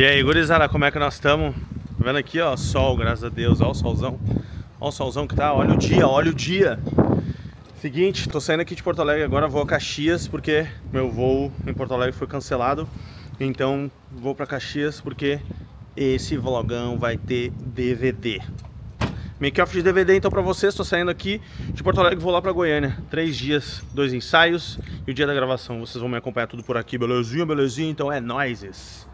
E aí, gurizada, como é que nós estamos? Vendo aqui, ó, sol, graças a Deus, ó o solzão. Ó o solzão que tá, olha o dia, olha o dia. Seguinte, tô saindo aqui de Porto Alegre agora, vou a Caxias porque meu voo em Porto Alegre foi cancelado. Então vou pra Caxias porque esse vlogão vai ter DVD. Make-off de DVD então pra vocês, tô saindo aqui de Porto Alegre, vou lá pra Goiânia. Três dias, dois ensaios e o dia da gravação. Vocês vão me acompanhar tudo por aqui, belezinha, belezinha? Então é nóis.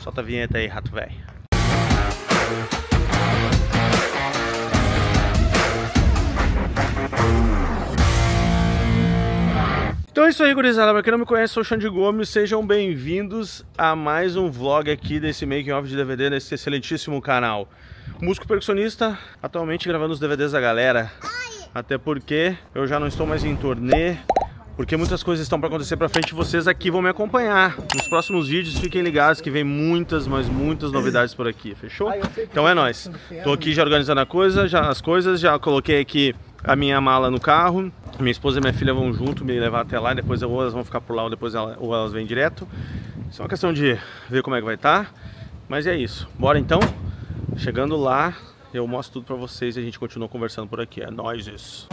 Solta a vinheta aí, rato velho. Então é isso aí, gurizada. Pra quem não me conhece, sou o Xande Gomes. Sejam bem-vindos a mais um vlog aqui desse making of de DVD nesse excelentíssimo canal. Músico percussionista, atualmente gravando os DVDs da galera. Até porque eu já não estou mais em turnê, porque muitas coisas estão para acontecer para frente e vocês aqui vão me acompanhar. Nos próximos vídeos fiquem ligados que vem muitas, mas muitas novidades por aqui, fechou? Então é nóis. Tô aqui já organizando a coisa, já as coisas, já coloquei aqui a minha mala no carro. Minha esposa e minha filha vão junto me levar até lá, depois ou elas vão ficar por lá ou depois elas, ou elas vêm direto. Isso é uma questão de ver como é que vai estar. Tá. Mas é isso. Bora então. Chegando lá, eu mostro tudo pra vocês e a gente continua conversando por aqui. É nóis isso.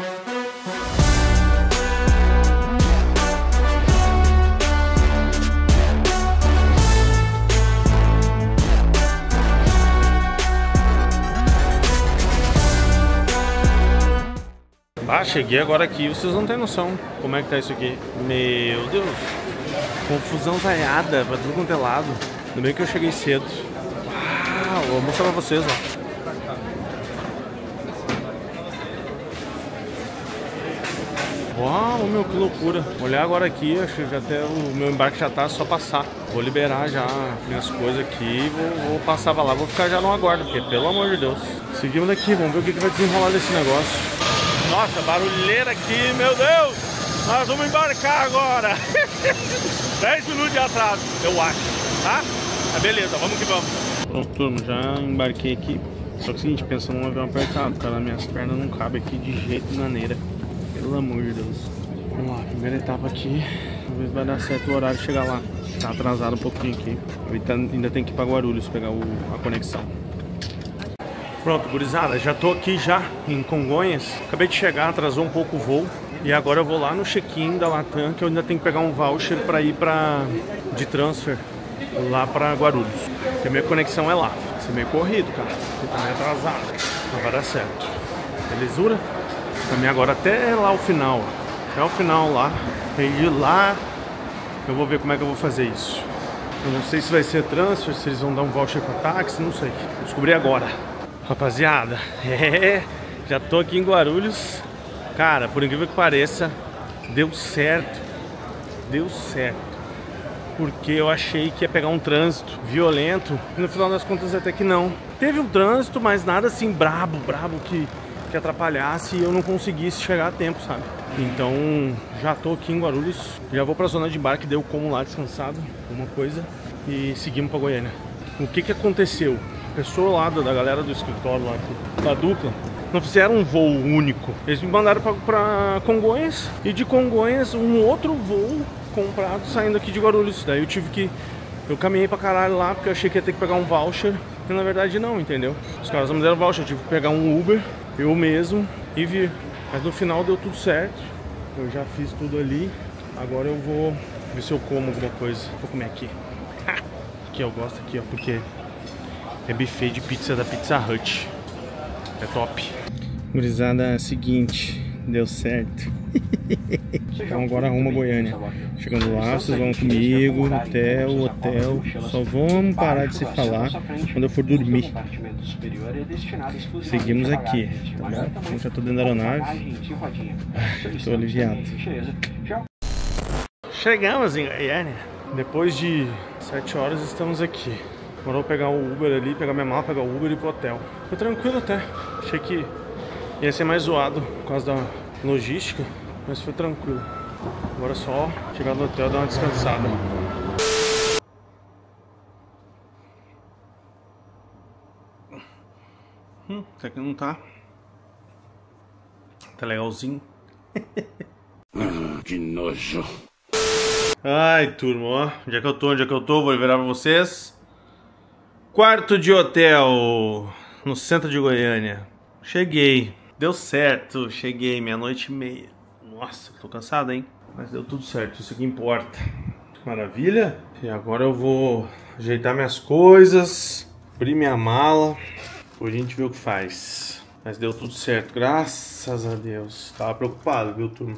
Ah, cheguei agora aqui, vocês não têm noção como é que tá isso aqui. Meu Deus, confusão vaiada pra tudo quanto é lado. Ainda bem que eu cheguei cedo. Uau, vou mostrar pra vocês, ó. Uau, meu, que loucura. Olhar agora aqui, acho que já até o meu embarque já tá, só passar. Vou liberar já minhas coisas aqui vou, vou passar pra lá. Vou ficar já no aguardo, porque pelo amor de Deus. Seguimos daqui, vamos ver o que, que vai desenrolar desse negócio. Nossa, barulheira aqui, meu Deus! Nós vamos embarcar agora! 10 minutos de atraso, eu acho, tá? Tá beleza, vamos que vamos. Pronto, turma, já embarquei aqui. Só que é o seguinte, pensando num avião apertado, cara, minhas pernas não cabem aqui de jeito maneira. Pelo amor de Deus. Vamos lá, primeira etapa aqui. Talvez vai dar certo o horário de chegar lá. Tá atrasado um pouquinho aqui. Ainda tem que ir pra Guarulhos pegar o, a conexão. Pronto, gurizada, já tô aqui já em Congonhas. Acabei de chegar, atrasou um pouco o voo. E agora eu vou lá no check-in da Latam, que eu ainda tenho que pegar um voucher para ir para de transfer lá para Guarulhos. Porque a minha conexão é lá. Vai ser meio corrido, cara. Porque tá meio atrasado. Mas vai dar certo. Belezura? Também agora até lá o final. Até o final lá. E de lá eu vou ver como é que eu vou fazer isso. Eu não sei se vai ser transfer, se eles vão dar um voucher para táxi, não sei. Vou descobrir agora. Rapaziada, é, já tô aqui em Guarulhos. Cara, por incrível que pareça, deu certo. Deu certo. Porque eu achei que ia pegar um trânsito violento. E no final das contas até que não. Teve um trânsito, mas nada assim brabo, brabo que, que atrapalhasse e eu não conseguisse chegar a tempo, sabe? Então já tô aqui em Guarulhos. Já vou pra zona de embarque, deu como lá descansado, uma coisa. E seguimos pra Goiânia. O que que aconteceu? Pessoa lá da galera do escritório lá, da dupla, não fizeram um voo único. Eles me mandaram para Congonhas e de Congonhas um outro voo comprado saindo aqui de Guarulhos. Daí eu tive que. Eu caminhei pra caralho lá porque eu achei que ia ter que pegar um voucher. E na verdade não, entendeu? Os caras não me deram voucher, eu tive que pegar um Uber, eu mesmo, e vir. Mas no final deu tudo certo. Eu já fiz tudo ali. Agora eu vou ver se eu como alguma coisa. Vou comer aqui. Aqui eu gosto aqui, ó, porque é buffet de pizza da Pizza Hut. É top. Gurizada, é seguinte, deu certo. então agora arruma Goiânia. Chegando lá, vocês vão comigo até o hotel. Só vamos parar de se falar quando eu for dormir. Seguimos aqui, tá bom? Eu já tô dentro da aeronave. Tô aliviado. Chegamos em Goiânia. Depois de 7 horas estamos aqui. Agora vou pegar o Uber ali, pegar minha mala, pegar o Uber e ir pro hotel. Foi tranquilo até. Achei que ia ser mais zoado por causa da logística, mas foi tranquilo. Agora é só chegar no hotel e dar uma descansada. Hum, até que não tá. Tá legalzinho. hum, que nojo. Ai, turma, ó. Onde é que eu tô? Onde é que eu tô? Vou liberar pra vocês. Quarto de hotel no centro de Goiânia. Cheguei. Deu certo. Cheguei meia-noite e meia. Nossa, tô cansado, hein? Mas deu tudo certo. Isso que importa. Maravilha. E agora eu vou ajeitar minhas coisas, abrir minha mala. Depois a gente vê o que faz. Mas deu tudo certo, graças a Deus. Tava preocupado, viu, turma?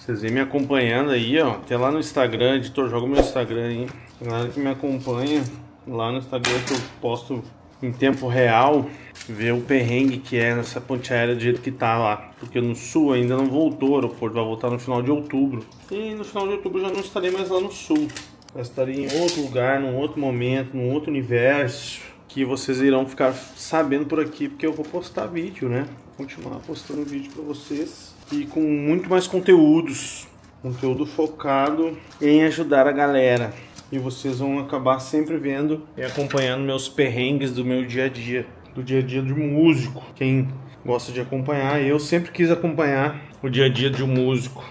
Vocês vêm me acompanhando aí, ó. Até lá no Instagram, editor, joga o meu Instagram aí. Galera que me acompanha lá no Instagram eu posto em tempo real, ver o perrengue que é nessa ponte aérea do jeito que tá lá. Porque no sul ainda não voltou, o aeroporto vai voltar no final de outubro. E no final de outubro eu já não estarei mais lá no sul. Já estarei em outro lugar, num outro momento, num outro universo. Que vocês irão ficar sabendo por aqui, porque eu vou postar vídeo, né? Vou continuar postando vídeo para vocês. E com muito mais conteúdos. Conteúdo focado em ajudar a galera e vocês vão acabar sempre vendo e acompanhando meus perrengues do meu dia a dia, do dia a dia de músico. Quem gosta de acompanhar, eu sempre quis acompanhar o dia a dia de um músico.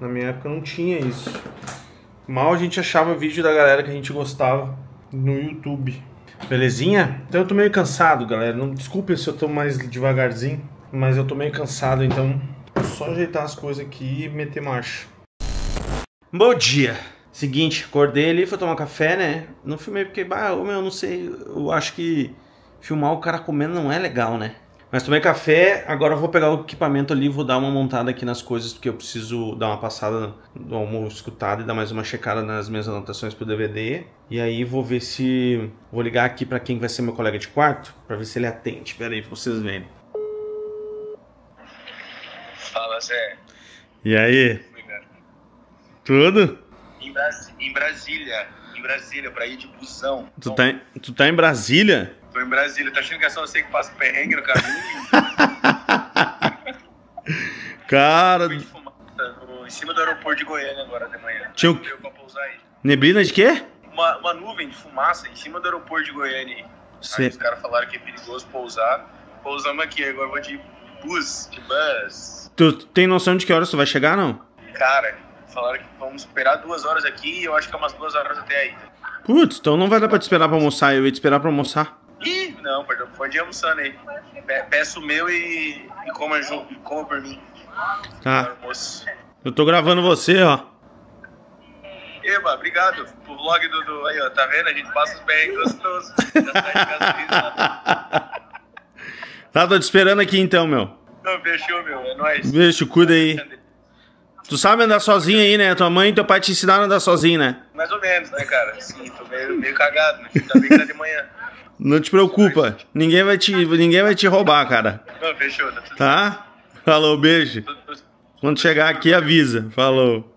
Na minha época não tinha isso. Mal a gente achava vídeo da galera que a gente gostava no YouTube. Belezinha? Então eu tô meio cansado, galera. Não desculpe se eu tô mais devagarzinho, mas eu tô meio cansado, então só ajeitar as coisas aqui e meter marcha. Bom dia! Seguinte, acordei ali, fui tomar café, né? Não filmei porque, bah, meu, eu não sei, eu acho que filmar o cara comendo não é legal, né? Mas tomei café, agora eu vou pegar o equipamento ali, vou dar uma montada aqui nas coisas, porque eu preciso dar uma passada do almoço escutado e dar mais uma checada nas minhas anotações pro DVD. E aí vou ver se. Vou ligar aqui para quem vai ser meu colega de quarto, para ver se ele atende. Pera aí pra vocês verem. Fala, Zé. E aí? Tudo? Em, em Brasília. Em Brasília, pra ir de busão. Tu tá, em... tu tá em Brasília? Tô em Brasília. Tá achando que é só você que passa perrengue no caminho? Cara. Fui de fumaça no... em cima do aeroporto de Goiânia agora de manhã. Tinha o-. Neblina de quê? Uma, uma nuvem de fumaça em cima do aeroporto de Goiânia aí. Os caras falaram que é perigoso pousar. Pousamos aqui, agora eu vou de bus, de bus. Tu tem noção de que horas tu vai chegar, não? Cara, falaram que vamos esperar duas horas aqui e eu acho que é umas duas horas até aí. Putz, então não vai dar pra te esperar pra almoçar. Eu ia te esperar pra almoçar. Ih, não, perdão, pode ir almoçando aí. Pe- Peço o meu e, e coma, junto, coma por mim. Tá. Eu tô gravando você, ó. Eba, obrigado pro vlog do, do. Aí, ó, tá vendo? A gente passa os bem gostosos. Casa feliz, né? Tá, tô te esperando aqui então, meu. Não, fechou, meu. É nóis. Beijo, cuida aí. Tu sabe andar sozinho aí, né? Tua mãe e teu pai te ensinaram a andar sozinho, né? Mais ou menos, né, cara? Sim, tô meio, meio cagado, né? Ainda bem que tá de manhã. Não te preocupa. Ninguém vai te, ninguém vai te roubar, cara. Não, fechou, tá tudo Tá? Falou, beijo. Quando chegar aqui, avisa. Falou.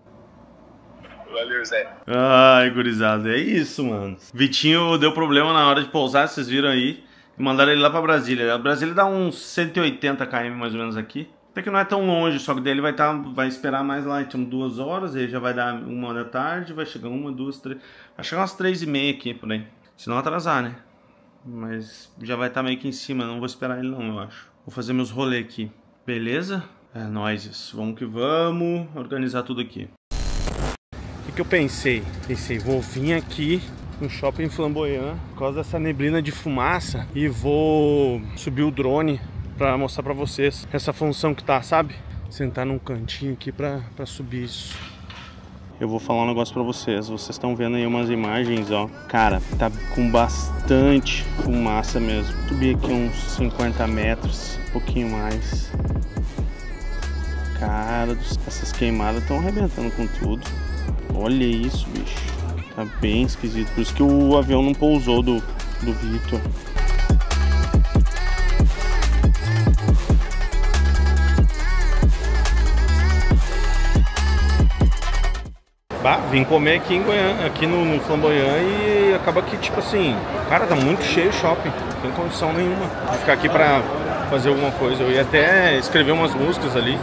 Valeu, Zé. Ai, gurizada, é isso, mano. Vitinho deu problema na hora de pousar, vocês viram aí. E mandaram ele lá pra Brasília. A Brasília dá uns 180 km mais ou menos aqui. Até que não é tão longe, só que daí ele vai, tá, vai esperar mais lá. Então, duas horas, aí já vai dar uma da tarde, vai chegar uma, duas, três. Vai chegar umas três e meia aqui por aí. Se não atrasar, né? Mas já vai estar meio que em cima, não vou esperar ele não, eu acho. Vou fazer meus rolês aqui. Beleza? É nóis isso. Vamos que vamos organizar tudo aqui. O que, que eu pensei? Pensei, vou vir aqui no shopping Flamboyant por causa dessa neblina de fumaça e vou subir o drone pra mostrar pra vocês essa função que tá, sabe? Sentar num cantinho aqui pra subir isso. Eu vou falar um negócio pra vocês. Vocês estão vendo aí umas imagens, ó. Cara, tá com bastante fumaça mesmo. Subi aqui uns 50 metros, um pouquinho mais. Cara, essas queimadas estão arrebentando com tudo. Olha isso, bicho. Tá bem esquisito. Por isso que o avião não pousou do, do Victor. Bah, vim comer aqui em Goiânia, aqui no, no Flamboyant e acaba que, tipo assim, cara, tá muito cheio o shopping, não tem condição nenhuma de ficar aqui pra fazer alguma coisa. Eu ia até escrever umas músicas ali.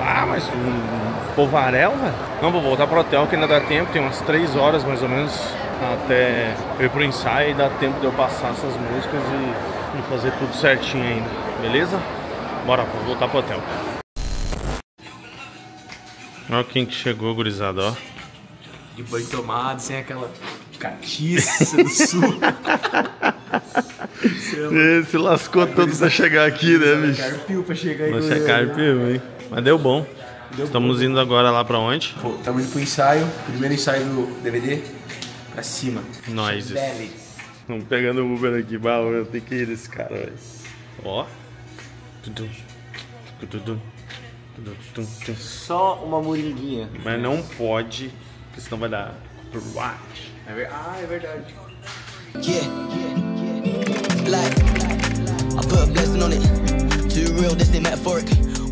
Ah, mas um povaréu, velho? Não, vou voltar pro hotel que ainda dá tempo, tem umas 3 horas mais ou menos até eu ir pro ensaio e dá tempo de eu passar essas músicas e, e fazer tudo certinho ainda, beleza? Bora, vou voltar pro hotel. Olha quem que chegou, gurizada, ó. De banho tomado, sem aquela catiça do sul. Ele se lascou todo pra chegar aqui, né, bicho? Carpio pra chegar aí. Você é carpio, hein? Mas deu bom. Estamos indo agora lá pra onde? Pô, Estamos indo pro ensaio, primeiro ensaio do DVD, pra cima. Nós. Vamos pegando o Uber aqui. Bah, eu tenho que ir nesse cara, velho. Ó. Tudum. Tudum. Tudum, tudum, tudum. Só uma moringuinha. Mas não pode, porque senão vai dar copyright. É ver- Ah, é verdade. Yeah, like I put a blessing on it. Too real, this ain't metaphoric.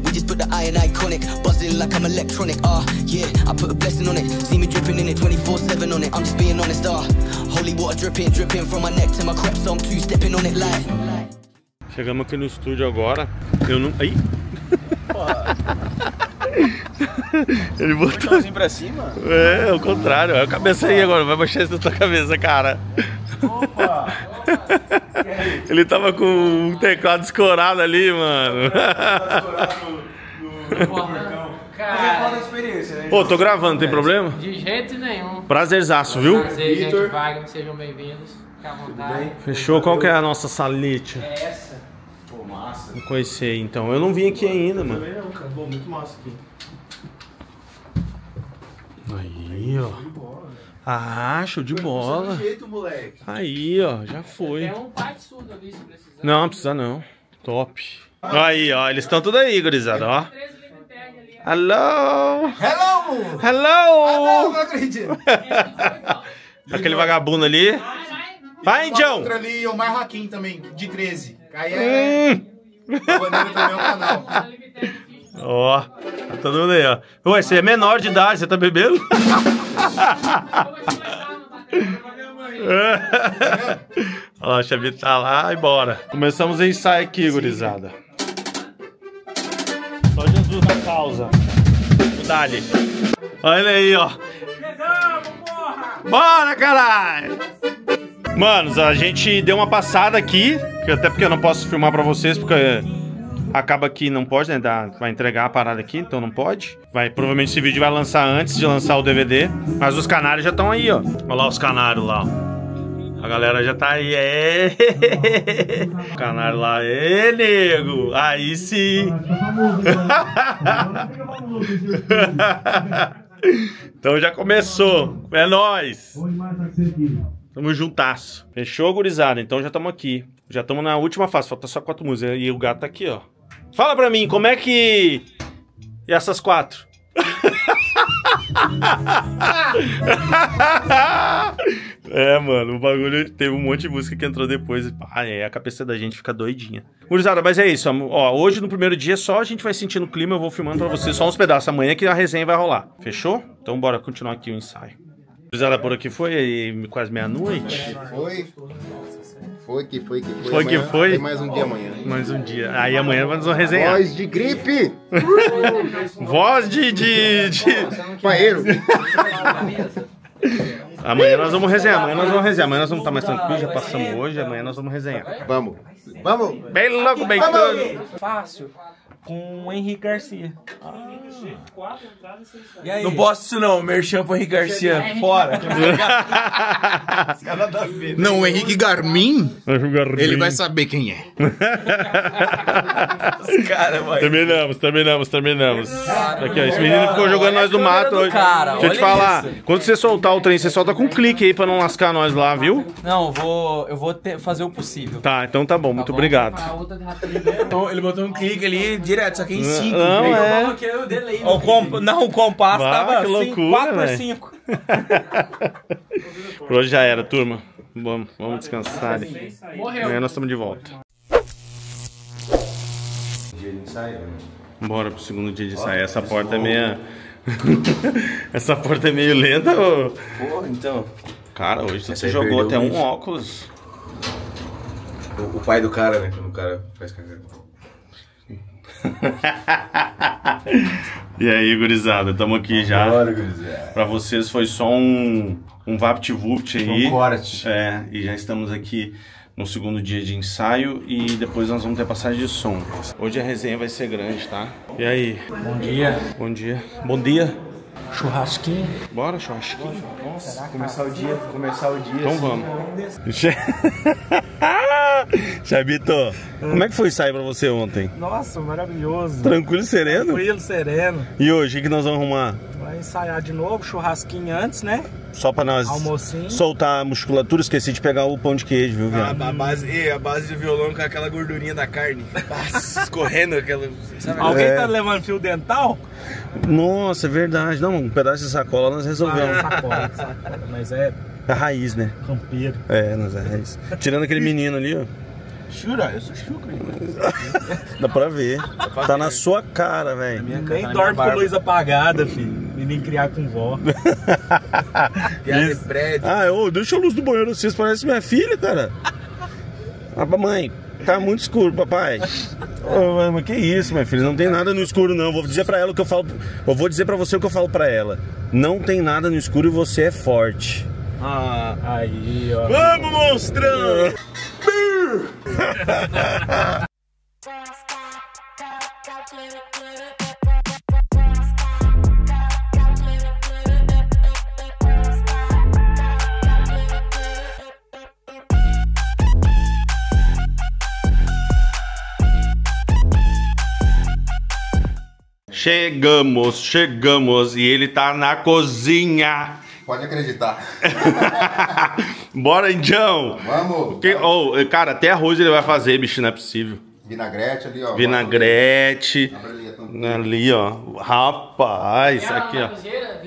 We just put the iron iconic, buzzing like I'm electronic. Ah, yeah, I put a blessing on it. See me dripping in it 24/7 on it. I'm just being honest. Ah, holy water dripping, dripping from my neck to my crep, so I'm two stepping on it like. Chegamos aqui no estúdio agora. Eu não. Aí! Ele botou. Assim pra cima? É, é o contrário. É a cabeça aí agora. Vai baixar isso na tua cabeça, cara. Opa! Ele tava com um teclado escorado ali, mano. É foda a experiência, né? Pô, tô gravando, tem problema? De jeito nenhum. Prazerzaço, viu? Prazer, gente. Vitor. Wagner, sejam bem-vindos. Fique à vontade. Fechou? Qual que é a nossa salite? É essa. Pô, massa. Não conheci então. Eu não vim aqui ainda, mano. Também não, cara. Pô, muito massa aqui. Aí, ó. Ah, show de bola. jeito, moleque. Aí, ó, já foi. Tem um pai de surdo ali se precisar. Não, precisa não. Top. Aí, ó, eles estão tudo aí, gurizada, ó. 13 litros de tag ali. Hello! Hello! Hello! Não acredito. Aquele vagabundo ali. Vai, Indião! Outra ali, o Mar Hakim também, de 13. Aí é. Hum. A bandeira também é o canal. Ó, tá todo mundo aí, ó. Ué, você é menor de idade, você tá bebendo? Olha lá, o Xavi tá lá e bora. Começamos o ensaio aqui, gurizada. Só Jesus na causa. Dali. Olha aí, ó. Bora, caralho! Manos, a gente deu uma passada aqui, que até porque eu não posso filmar pra vocês, porque acaba que não pode, né? Dá, vai entregar a parada aqui, então não pode. Vai, provavelmente esse vídeo vai lançar antes de lançar o DVD. Mas os canários já estão aí, ó. Olha lá os canários lá, ó. A galera já tá aí, é. O canário lá, é, nego. Aí sim. então já começou. É nóis. Tamo juntasso. Fechou, gurizada? Então já estamos aqui. Já estamos na última fase, falta só quatro músicas. E o gato tá aqui, ó. Fala pra mim, como é que. E essas quatro? é, mano, o bagulho teve um monte de música que entrou depois. Ah, é, a cabeça da gente fica doidinha. Gurizada, mas é isso. Ó, hoje no primeiro dia só a gente vai sentindo o clima. Eu vou filmando pra vocês só uns pedaços amanhã que a resenha vai rolar. Fechou? Então bora continuar aqui o ensaio. Gurizada, por aqui foi quase meia-noite. Foi. Foi que foi que foi. Foi que foi. Tem mais um dia amanhã. Mais um dia. Aí amanhã vamos resenhar. Voz de gripe! Voz de. de, de... Paeiro! Amanhã nós vamos resenhar. Amanhã nós vamos resenhar. Amanhã nós vamos estar mais tranquilos. Já passamos hoje. Amanhã nós vamos resenhar. Vamos! Vamos! Bem louco, bem todo. Fácil. Com o Henrique Garcia. E aí? Não posso isso não, merchan pro Henrique Garcia. Fora. Não, o Henrique Garmin, ele vai saber quem é. Cara, mano. Terminamos, terminamos, terminamos. Aqui, ó, esse menino ficou jogando nós no mato hoje. cara, Deixa eu te falar. isso. Quando você soltar o trem, você solta com um clique aí pra não lascar nós lá, viu? Não, eu vou, eu vou ter- fazer o possível. Tá, então tá bom. Muito obrigado. A outra de ratinho. Então, ele botou um clique ali direto, só que em 5. Não, é. delay. O comp... Não, o compasso Bah, tava que loucura, 4 por velho. 5. Por hoje já era, turma. Vamos, vamos descansar. ali. Morreu. Amanhã nós estamos de volta. Dia de ensaio. Bora pro segundo dia de ensaio. Essa porta é meio. Essa porta é meio lenta, ô. Porra, então. Cara, hoje você jogou até um óculos. O, o pai do cara, né? Quando o cara faz cagada. E aí, gurizada, tamo aqui já. Bora, gurizada. Pra vocês foi só um, um VaptVupt aí. Um corte. É, e já estamos aqui no segundo dia de ensaio e depois nós vamos ter passagem de som. Hoje a resenha vai ser grande, tá? E aí? Bom dia. Bom dia. Bom dia. Churrasquinho. Bora, churrasquinho. Começar o dia, começar o dia. Então assim. vamos. Chabito, como é que foi sair pra você ontem? Nossa, maravilhoso. Tranquilo e sereno? Tranquilo, sereno. E hoje, o que nós vamos arrumar? Ensaiar de novo, churrasquinho antes, né? Só pra nós Almocinho. soltar a musculatura, esqueci de pegar o pão de queijo, viu, A, viado? a base, e a base do violão com aquela gordurinha da carne. Escorrendo aquela. Sabe? Alguém É. tá levando fio dental? Nossa, é verdade. Não, um pedaço de sacola nós resolvemos. Ah, sacola, sacola. Mas é É raiz, né? campeiro. É, nós é raiz. Tirando aquele menino ali, ó. Jura? Eu sou chucro. Dá pra ver. Tá na sua cara, velho. Nem dorme com luz apagada, filho. Menino criar com vó. Piada de prédio. Ah, ô, deixa a luz do banheiro vocês, parece minha filha, cara. Ah, mãe, tá muito escuro, papai. Mãe, mas que isso, minha filha? Não tem nada no escuro, não. Vou dizer pra ela o que eu falo. Eu vou dizer pra você o que eu falo pra ela. Não tem nada no escuro e você é forte. Ah. Aí, ó. Vamos, monstrão! Chegamos, chegamos e ele tá na cozinha. Pode acreditar. Bora, Indião! Vamos. Que, oh, cara, até arroz ele vai fazer, bicho, não é possível. Vinagrete ali, ó. Vinagrete. Abre ali. Ali, ó. Rapaz, Ela aqui, ó. cozinheira,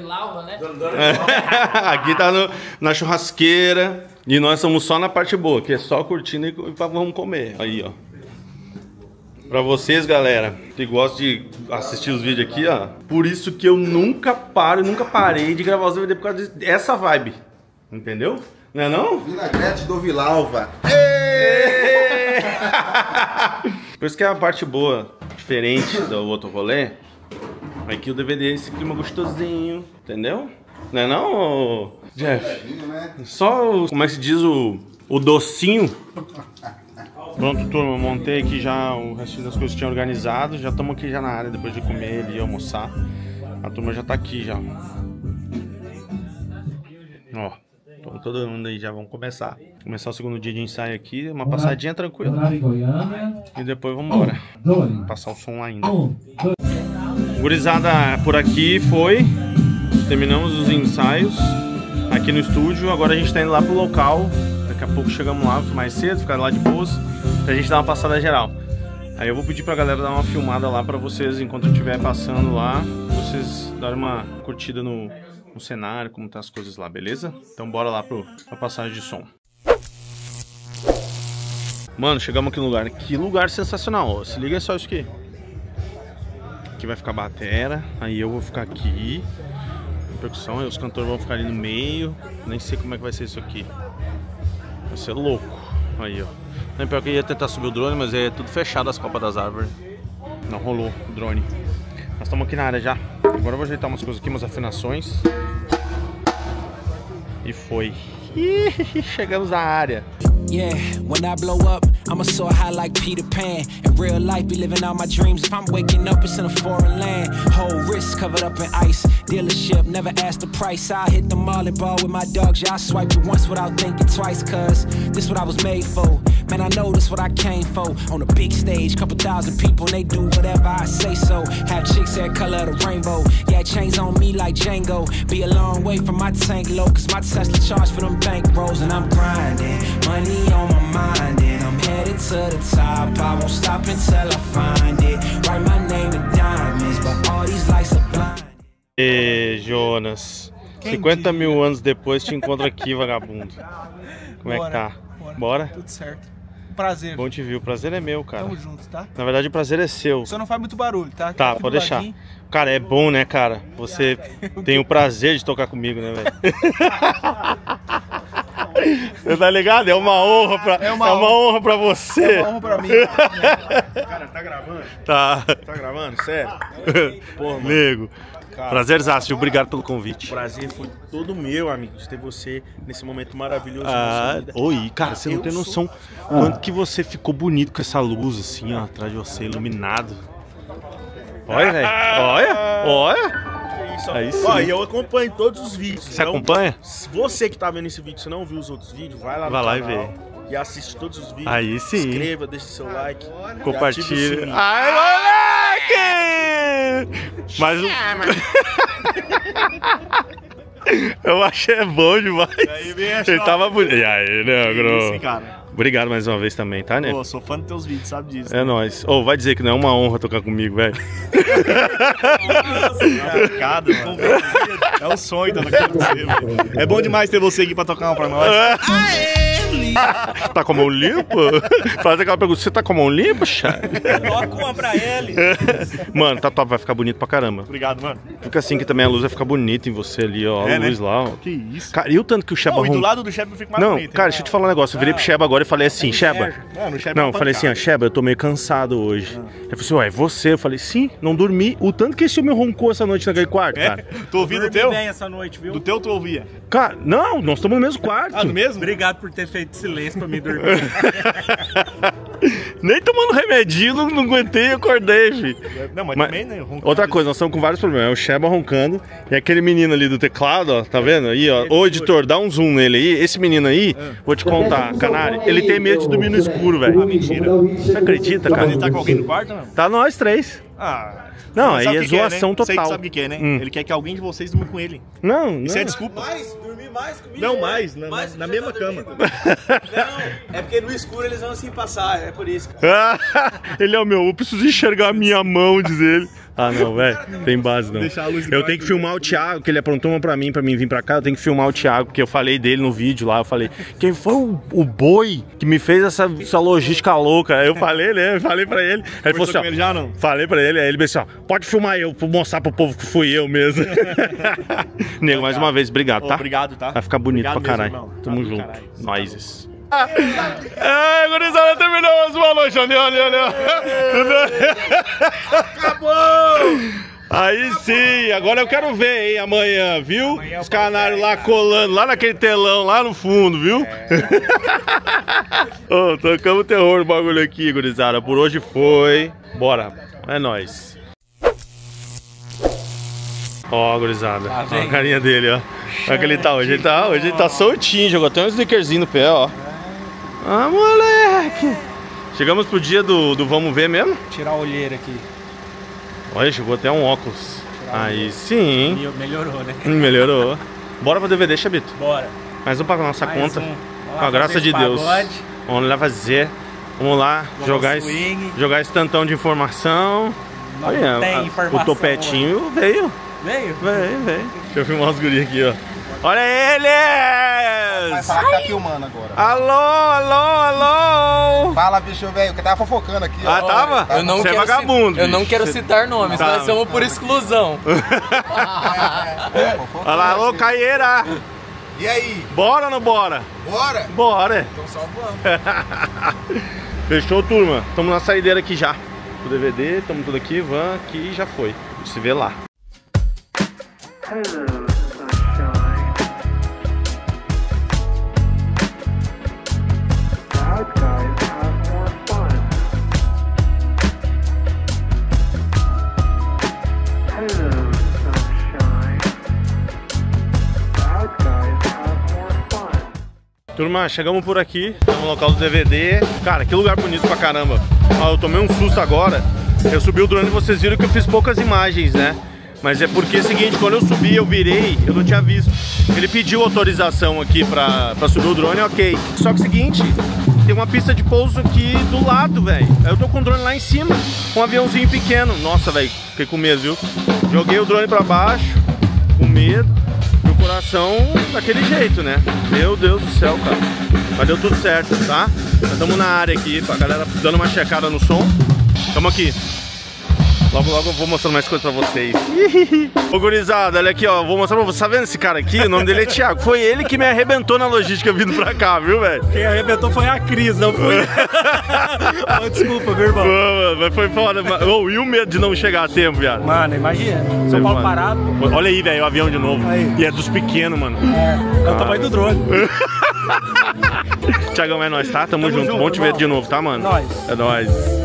né? aqui tá no- na churrasqueira. E nós estamos só na parte boa, que é só curtindo e, e vamos comer. Aí, ó. Pra vocês, galera, que gostam de assistir os vídeos aqui, ó. Por isso que eu nunca paro, nunca parei de gravar os DVD por causa dessa vibe. Entendeu? Não é não? Vinagrete do Vilalva. Por isso que é a parte boa, diferente do outro rolê. Aqui o DVD é esse clima gostosinho, entendeu? Não é não, Jeff? né? Só, como é que se diz, o, o docinho. Pronto, turma, montei aqui já o restinho das coisas que tinha organizado. Já estamos aqui já na área, depois de comer e almoçar. A turma já tá aqui já. Ó, todo mundo aí já vamos começar. Começar o segundo dia de ensaio aqui, uma passadinha tranquila. E depois vamos embora. Passar o som lá ainda. Gurizada, por aqui foi. Terminamos os ensaios aqui no estúdio. Agora a gente tá indo lá pro local. Daqui a pouco chegamos lá mais cedo, ficar lá de boas, pra gente dar uma passada geral. Aí eu vou pedir pra galera dar uma filmada lá pra vocês enquanto eu estiver passando lá, vocês darem uma curtida no, no cenário, como tá as coisas lá, beleza? Então bora lá pro, pra passagem de som. Mano, chegamos aqui no lugar. Que lugar sensacional, ó. Se liga só isso aqui. Aqui vai ficar a batera, aí eu vou ficar aqui. Percussão, aí os cantores vão ficar ali no meio. Nem sei como é que vai ser isso aqui. Vai ser louco. Aí, ó. Nem pior que eu ia tentar subir o drone, mas é tudo fechado as copas das árvores. Não rolou o drone. Nós estamos aqui na área já. Agora eu vou ajeitar umas coisas aqui, umas afinações. E foi. Ih, Chegamos na área. Yeah, when I blow up, I'ma soar high like Peter Pan. In real life, be living out my dreams. If I'm waking up, it's in a foreign land. Covered up in ice. Dealership, never asked the price. I hit the molly ball with my dogs. Yeah, I swiped it once without thinking twice. Cause this what I was made for. Man, I know this what I came for. On a big stage, couple thousand people, and they do whatever I say so. Have chicks that color of the rainbow. Yeah, chains on me like Django. Be a long way from my tank low. Cause my Tesla charge for them bank rolls. And I'm grinding. Money on my mind. And I'm headed to the top. I won't stop until I find it. Write my name diamonds. E Jonas, 50 mil anos depois te encontro aqui, vagabundo. Como é que tá? Bora? Tudo certo. Prazer. Bom te ver, o prazer é meu, cara. Tamo junto, tá? Na verdade, o prazer é seu. Só não faz muito barulho, tá? Tá, pode deixar. ladinho. Cara, é bom, né, cara? Você tem o prazer de tocar comigo, né, velho? Você tá ligado? É uma honra pra, é uma, honra pra você. É uma honra pra mim. Cara, tá gravando? Tá. Tá gravando? Sério? Pô, mano. Nego. Cara. Prazerzaço, obrigado pelo convite. Prazer foi todo meu, amigo, de ter você nesse momento maravilhoso. Ah, oi, cara, você não tem sou- noção quanto que você ficou bonito com essa luz assim, ó, atrás de você, iluminado. Olha, velho. Olha, olha. Só. Aí sim. Ó, e eu acompanho todos os vídeos. Você acompanha? se Você que tá vendo esse vídeo, se não viu os outros vídeos, vai lá Vai lá e canal vê. E assiste todos os vídeos. Aí sim. Se inscreva, deixe seu like. e sininho. Ai, moleque! Mas o... Eu achei é bom demais. aí, vem Ele tava bonito. E aí, negro? Isso, cara. Obrigado mais uma vez também, tá, né? Pô, sou fã dos teus vídeos, sabe disso. É nóis. Ô, vai dizer que não é uma honra tocar comigo, velho. É um sonho tocar com você, velho. É bom demais ter você aqui pra tocar uma pra nós. tá com a mão limpa? Faz aquela pergunta, você tá com a mão limpa, chat? Coloca uma pra ele. Mano, tá top, vai ficar bonito pra caramba. Obrigado, mano. Fica assim que também a luz vai ficar bonita em você ali, ó. É, a né? luz lá, ó. Que isso. Cara, e o tanto que o Sheba Não, e do lado do chefe eu fico mais Não, bonito. cara, deixa eu te falar um negócio. Eu virei pro Sheba agora e falei assim, Sheba. Mano, o chefe é Não, eu falei assim, ó, pancada. Sheba, eu tô meio cansado hoje. Ele falou assim, ué, é você? Eu falei, sim, não dormi. O tanto que esse homem roncou essa noite naquele quarto, É? cara. Tu ouviu do Dormi teu? bem essa noite, viu? Do teu tu ouvia? Cara, não, nós estamos no mesmo quarto. Ah, no mesmo? Obrigado por ter feito silêncio pra me dormir. Nem tomando remedinho, não, não aguentei e acordei, fi. Não, mas, Mas- também, né? roncado. Outra coisa, nós estamos com vários problemas. É o Sheba roncando e aquele menino ali do teclado, ó, tá vendo aí, ó? Ô, editor, dá um zoom nele aí. Esse menino aí, vou te contar, canário, ele tem medo de dormir no escuro, velho. Mentira. Você acredita, Mas cara? ele tá com alguém no quarto, não? Tá nós três. Ah. Não, aí é que zoação né? Sei que total. sabe o que é, né? Hum. Ele quer que alguém de vocês durma com ele. Não, não. Isso é desculpa. Mais, dormir mais comigo. Não, é. mais, na- Mais na que mesma tá cama. dormindo. Não, é porque no escuro eles vão assim passar, é por isso, cara. ele é o meu, eu preciso enxergar a minha mão, diz ele. Ah, não, velho, tem base não. Eu tenho que filmar o Thiago, que ele aprontou uma pra mim, pra mim vir pra cá. Eu tenho que filmar o Thiago, porque eu falei dele no vídeo lá. Eu falei, quem foi o, o boi que me fez essa, essa logística louca? Aí eu falei, né? Eu falei pra ele. Aí ele falou assim: ó, ele já, não? Falei pra ele, aí ele disse: ó, pode filmar eu, pra mostrar pro povo que fui eu mesmo. Nego, mais uma vez, obrigado, tá? Obrigado, tá? Vai ficar bonito Obrigado pra caralho. Tamo Tá junto. caralho. Nós. Ai, gurizada, terminou mais uma noite. Ali, ali, ali. Acabou! Aí sim, agora eu quero ver, hein, amanhã, viu? Os canários lá colando, lá naquele telão, lá no fundo, viu? Ô, tocamos terror no bagulho aqui, gurizada. Por hoje foi. Bora, é nóis. Ó, gurizada. Ó a carinha dele, ó. Olha que ele tá hoje. Ele tá, hoje ele tá soltinho, jogou até um sneakerzinho no pé, ó. Ah, moleque! Chegamos pro dia do, do vamos ver mesmo? Tirar a olheira aqui. Olha, chegou até um óculos. Aí sim. Me- Melhorou, né? Hum, Melhorou. Bora pro DVD, Chabito. Bora. Mais um pra nossa Mais conta. um. Com a graça de Deus. pagode. Vamos lá fazer. Vamos lá Vamos jogar swing. esse, jogar esse tantão de informação. Não Olha, tem informação o topetinho veio. Veio? Veio, veio. Deixa eu filmar os guri aqui, ó. Olha Vai eles! falar que tá filmando agora. Alô, alô, alô! Fala, bicho velho, que tava fofocando aqui. Ah, tava? Tava Eu não Você é quero vagabundo. ci- Eu não quero citar nomes, Tá. nós somos por exclusão. Olha lá, alô, Caieira! E aí, Bora ou não bora? bora? Bora! Então só vamos. Fechou, turma? Tamo na saideira aqui já. O DVD, tamo tudo aqui, van aqui e já foi. A gente se vê lá. Turma, chegamos por aqui, estamos no local do DVD. Cara, que lugar bonito pra caramba. Ó, eu tomei um susto agora. Eu subi o drone e vocês viram que eu fiz poucas imagens, né? Mas é porque é o seguinte, quando eu subi, eu virei, eu não tinha visto. Ele pediu autorização aqui pra, pra subir o drone, ok. Só que é o seguinte, tem uma pista de pouso aqui do lado, velho. Eu tô com o drone lá em cima, com um aviãozinho pequeno. Nossa, velho, fiquei com medo, viu? Joguei o drone pra baixo, com medo. Coração daquele jeito, né? Meu Deus do céu, cara. Mas deu tudo certo, tá? Nós estamos na área aqui, pra galera dando uma checada no som. Tamo aqui. Logo, logo eu vou mostrando mais coisas pra vocês. Ô, gurizada, olha aqui, ó. Vou mostrar pra vocês. Tá vendo esse cara aqui? O nome dele é Thiago. Foi ele que me arrebentou na logística vindo pra cá, viu, velho? Quem arrebentou foi a Cris, não foi. Ô, Desculpa, meu irmão. Mano, Mas foi foda. Ô, e o medo de não chegar a tempo, viado? Mano, imagina. São Paulo Mano. parado. Olha aí, velho, o avião de novo. Aí. E é dos pequenos, mano. É, é o tamanho do drone. Tiagão, é nóis, tá? Tamo, Tamo junto. junto, Bom te ver de novo, tá, mano? Nóis. É nóis.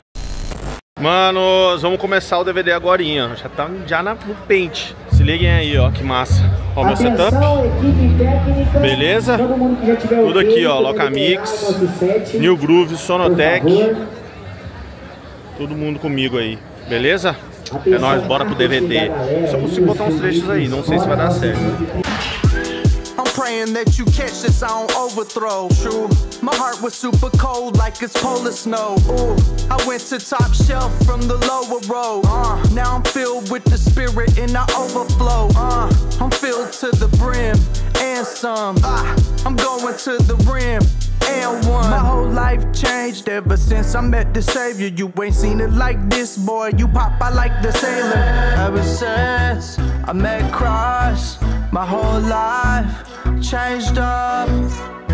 Manos, vamos começar o DVD agora. Já tá já na, no pente. Se liguem aí, ó, que massa. Ó meu setup. Beleza? Tudo aqui, ó, Locamix, New Groove, Sonotec. Todo mundo comigo aí, beleza? É nóis, bora pro DVD. Só consigo botar uns trechos aí, não sei se vai dar certo. Praying that you catch this I don't overthrow. True, my heart was super cold like it's polar snow. Ooh, I went to top shelf from the lower row. Uh, now I'm filled with the spirit and I overflow. Uh, I'm filled to the brim and some. Uh, I'm going to the rim. And one. My whole life changed ever since I met the savior. You ain't seen it like this, boy. You pop, I like the sailor. Ever since I met Christ, my whole life changed up.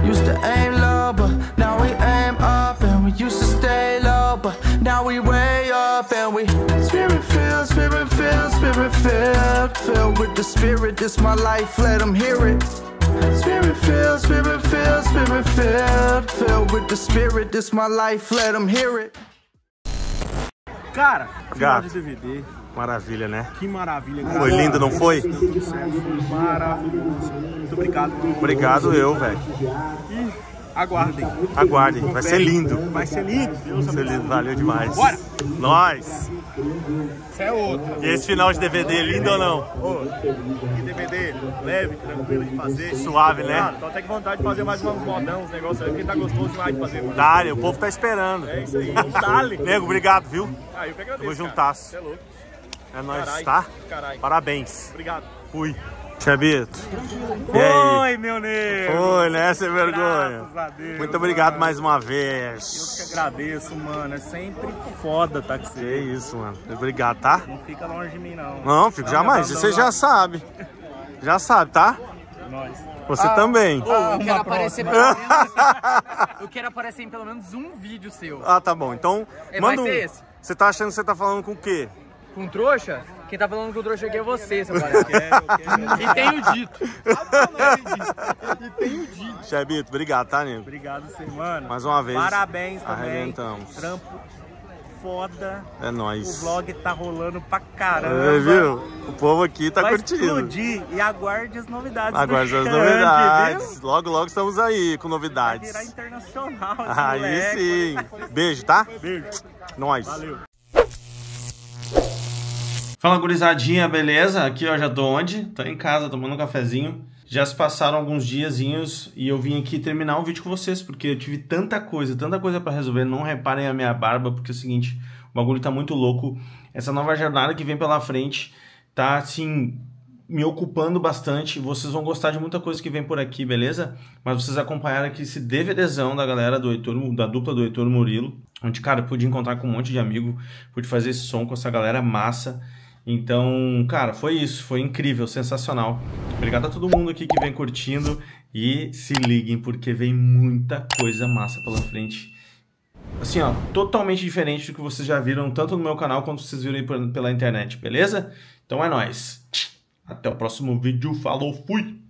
Used to aim low, but now we aim up. And we used to stay low, but now we way up. And we spirit filled, spirit filled, spirit filled. Filled with the spirit, this my life, let them hear it. Spirit filled, spirit filled, spirit filled. Filled with the spirit, this my life, let them hear it. Cara, final Gato. de DVD. Maravilha, né? Que maravilha. Foi lindo, não foi? Tudo certo. Maravilhoso. Muito obrigado. mano. Obrigado eu, velho. E aguardem. Aguardem, vai ser lindo. Vai ser lindo. Deus Vai ser lindo, valeu demais. Bora! Nós! Isso é outro. E esse final de DVD lindo ou não? Ô, que DVD leve, tranquilo de fazer. Suave, né? Ah, tô até com vontade de fazer mais uns modão, uns negócios aí, porque tá gostoso demais de fazer, mano. Dale, o povo tá esperando. É isso aí. Dale. Nego, obrigado, viu? Ah, eu que agradeço, Tamo juntasso. É louco. É nóis, tá? carai. Parabéns. Obrigado. Fui. Chabito. Oi, meu nego. Foi, né? Sem vergonha. Graças a Deus, Muito obrigado mano. mais uma Eu vez. que agradeço, mano. É sempre foda tá com Que você. isso, mano. Obrigado, tá? Não fica longe de mim, não. Não, fico jamais. Você já sabe. Já sabe, tá? Nós. Você também. eu quero aparecer pelo menos. Eu quero aparecer em pelo menos um vídeo seu. Ah, tá bom. Então, É, manda vai um. ser esse. Você tá achando que você tá falando com o quê? Com trouxa? Quem tá falando com trouxa aqui é você, seu palhaço. E tenho dito. E tem o dia. Chabito, obrigado, tá, nego? Obrigado, você, mano. Mais uma vez. Parabéns também. Arrebentamos. Trampo foda. É O nóis. vlog tá rolando pra caramba. É, viu? O povo aqui tá Vai curtindo. explodir e aguarde as novidades. do Aguarde as novidades. viu? Logo, logo estamos aí com Vai novidades. virar internacional Aí moleque. sim. Beijo, tá? Beijo. Nós. Valeu. Fala gurizadinha, beleza? Aqui eu já tô onde? Tô em casa tomando um cafezinho. Já se passaram alguns diazinhos e eu vim aqui terminar o vídeo com vocês, porque eu tive tanta coisa, tanta coisa pra resolver. Não reparem a minha barba, porque é o seguinte, o bagulho tá muito louco. Essa nova jornada que vem pela frente tá assim me ocupando bastante. Vocês vão gostar de muita coisa que vem por aqui, beleza? Mas vocês acompanharam aqui esse DVDzão da galera do Heitor, da dupla do Heitor Murilo, onde, cara, pude encontrar com um monte de amigo, pude fazer esse som com essa galera massa. Então, cara, foi isso, foi incrível, sensacional. Obrigado a todo mundo aqui que vem curtindo e se liguem porque vem muita coisa massa pela frente. Assim, ó, totalmente diferente do que vocês já viram tanto no meu canal quanto vocês viram aí pela internet, beleza? Então é nóis. Até o próximo vídeo, falou, fui!